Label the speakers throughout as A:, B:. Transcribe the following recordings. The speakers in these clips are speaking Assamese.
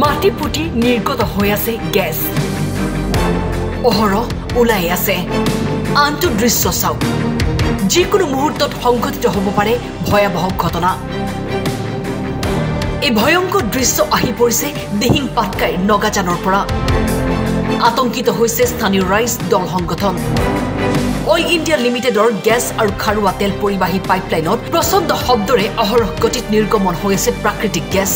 A: মাটি পুতি নিৰ্গত হৈ আছে গেছ। অহৰহ ওলাই আছে। আনটো দৃশ্য চাওক। যিকোনো মুহূৰ্তত সংঘটিত হ'ব পাৰে ভয়াৱহ ঘটনা। এই ভয়ংকৰ দৃশ্য আহি পৰিছে দিহিং পাটকাইৰ নগাজানৰ পৰা। আতংকিত হৈছে স্থানীয় ৰাইজ দল সংগঠন। অইল ইণ্ডিয়া লিমিটেডৰ গেছ আৰু খাৰুৱা তেল পৰিবাহী পাইপলাইনত প্ৰচণ্ড শব্দৰে অহৰহ গতিত নিৰ্গমন হৈ আছে প্ৰাকৃতিক গেছ।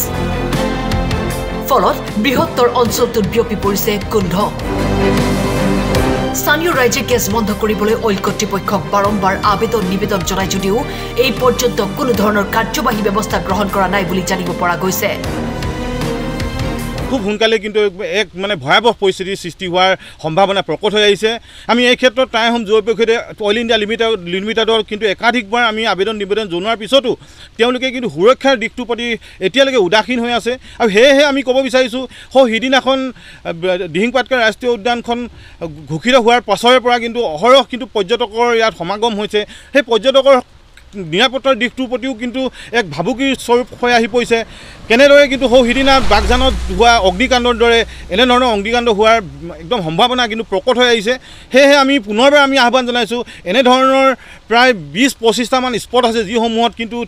A: ফলত বৃহত্তৰ অঞ্চলটোত বিয়পি পৰিছে গোন্ধ। স্থানীয় ৰাইজে গেছ বন্ধ কৰিবলৈ অইল কৰ্তৃপক্ষক বাৰম্বাৰ আবেদন নিবেদন জনাই যদিও এই পৰ্যন্ত কোনো ধৰণৰ কাৰ্যবাহী ব্যৱস্থা গ্ৰহণ কৰা নাই বুলি জানিব পৰা গৈছে।
B: খুব সোনকালে কিন্তু এক মানে ভয়াৱহ পৰিস্থিতিৰ সৃষ্টি হোৱাৰ সম্ভাৱনা প্ৰকট হৈ আহিছে। আমি এই ক্ষেত্ৰত টাইহোম জৈৱপক্ষে অইল ইণ্ডিয়া লিমিটেড লিমিটেডৰ কিন্তু একাধিকবাৰ আমি আবেদন নিবেদন জনোৱাৰ পিছতো তেওঁলোকে কিন্তু সুৰক্ষাৰ দিশটোৰ প্ৰতি এতিয়ালৈকে উদাসীন হৈ আছে। আৰু সেয়েহে আমি ক'ব বিচাৰিছোঁ স সিদিনাখন দিহিং পাটকা ৰাষ্ট্ৰীয় উদ্যানখন ঘোষিত হোৱাৰ পাছৰে পৰা কিন্তু অহৰহ কিন্তু পৰ্যটকৰ ইয়াত সমাগম হৈছে। সেই পৰ্যটকৰ নিৰাপত্তাৰ দিশটোৰ প্ৰতিও কিন্তু এক ভাবুকিৰ স্বৰূপ হৈ আহি পৰিছে। কেনেদৰে কিন্তু সৌ সিদিনা বাগজানত হোৱা অগ্নিকাণ্ডৰ দৰে এনেধৰণৰ অগ্নিকাণ্ড হোৱাৰ একদম সম্ভাৱনা কিন্তু প্ৰকট হৈ আহিছে। সেয়েহে আমি পুনৰবাৰ আমি আহ্বান জনাইছোঁ এনেধৰণৰ প্ৰায় বিছ পঁচিছটামান স্পট আছে যিসমূহত কিন্তু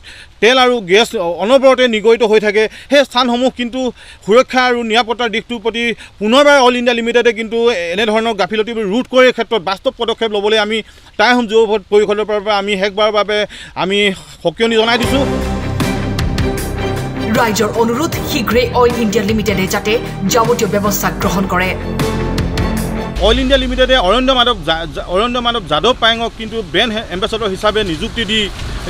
B: তেল আৰু গেছ অনবৰতে নিগৰিত হৈ থাকে। সেই স্থানসমূহ কিন্তু সুৰক্ষা আৰু নিৰাপত্তাৰ দিশটোৰ প্ৰতি পুনৰবাৰ অইল ইণ্ডিয়া লিমিটেডে কিন্তু এনেধৰণৰ গাফিলতিবোৰ ৰোধ কৰাৰ ক্ষেত্ৰত বাস্তৱ পদক্ষেপ ল'বলৈ আমি টাইহোম যুৱ পৰিষদৰ পৰা আমি শেষবাৰৰ বাবে আমি সকিয়নি জনাই দিছোঁ।
A: ৰাইজৰ অনুৰোধ শীঘ্ৰে অইল ইণ্ডিয়া লিমিটেডে যাতে যাৱতীয় ব্যৱস্থা গ্ৰহণ কৰে।
B: অইল ইণ্ডিয়া লিমিটেডে অৰণ্য মাধৱ অৰণ্য মাধৱ যাদৱ পায়েঙক কিন্তু ব্ৰেণ্ড এম্বেচাডৰ হিচাপে নিযুক্তি দি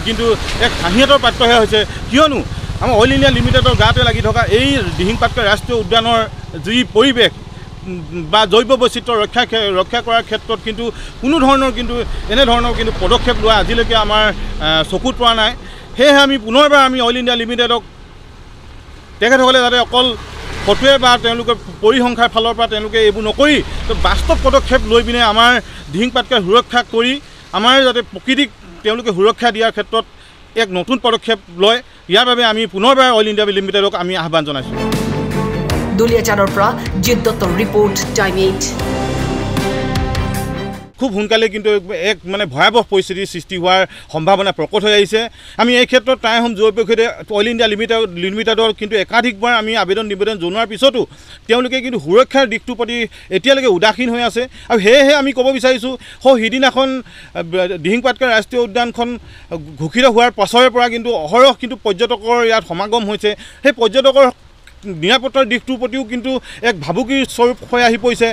B: কিন্তু এক হাঁহিয়াতৰ পাত্ৰহে হৈছে। কিয়নো আমাৰ অইল ইণ্ডিয়া লিমিটেডৰ গাতে লাগি থকা এই দিহিং পাটকা ৰাষ্ট্ৰীয় উদ্যানৰ যি পৰিৱেশ বা জৈৱ বৈচিত্ৰ ৰক্ষা ৰক্ষা কৰাৰ ক্ষেত্ৰত কিন্তু কোনো ধৰণৰ কিন্তু এনেধৰণৰ কিন্তু পদক্ষেপ লোৱা আজিলৈকে আমাৰ চকুত পৰা নাই। সেয়েহে আমি পুনৰবাৰ আমি অইল ইণ্ডিয়া লিমিটেডক তেখেতসকলে যাতে অকল ফটোৱে বা তেওঁলোকৰ পৰিসংখ্যাৰ ফালৰ পৰা তেওঁলোকে এইবোৰ নকৰি বাস্তৱ পদক্ষেপ লৈ পিনে আমাৰ দিহিং পাটকাই সুৰক্ষা কৰি আমাৰ যাতে প্ৰকৃতিক তেওঁলোকে সুৰক্ষা দিয়াৰ ক্ষেত্ৰত এক নতুন পদক্ষেপ লয়। ইয়াৰ বাবে আমি পুনৰবাৰ অইল ইণ্ডিয়া লিমিটেডক আমি আহ্বান জনাইছোঁ।
A: দুলীয়াজানৰ পৰা জিৎ দত্তৰ ৰিপৰ্ট টাইম এইট
B: খুব সোনকালে কিন্তু এক মানে ভয়াৱহ পৰিস্থিতিৰ সৃষ্টি হোৱাৰ সম্ভাৱনা প্ৰকট হৈ আহিছে। আমি এই ক্ষেত্ৰত টাইহোম জৈৱপক্ষে অইল ইণ্ডিয়া লিমিটেড লিমিটেডৰ কিন্তু একাধিকবাৰ আমি আবেদন নিবেদন জনোৱাৰ পিছতো তেওঁলোকে কিন্তু সুৰক্ষাৰ দিশটোৰ প্ৰতি এতিয়ালৈকে উদাসীন হৈ আছে। আৰু সেয়েহে আমি ক'ব বিচাৰিছোঁ সৌ সিদিনাখন দিহিং পাটকা ৰাষ্ট্ৰীয় উদ্যানখন ঘোষিত হোৱাৰ পাছৰে পৰা কিন্তু অহৰহ কিন্তু পৰ্যটকৰ ইয়াত সমাগম হৈছে। সেই পৰ্যটকৰ নিৰাপত্তাৰ দিশটোৰ প্ৰতিও কিন্তু এক ভাবুকিৰ স্বৰূপ হৈ আহি পৰিছে।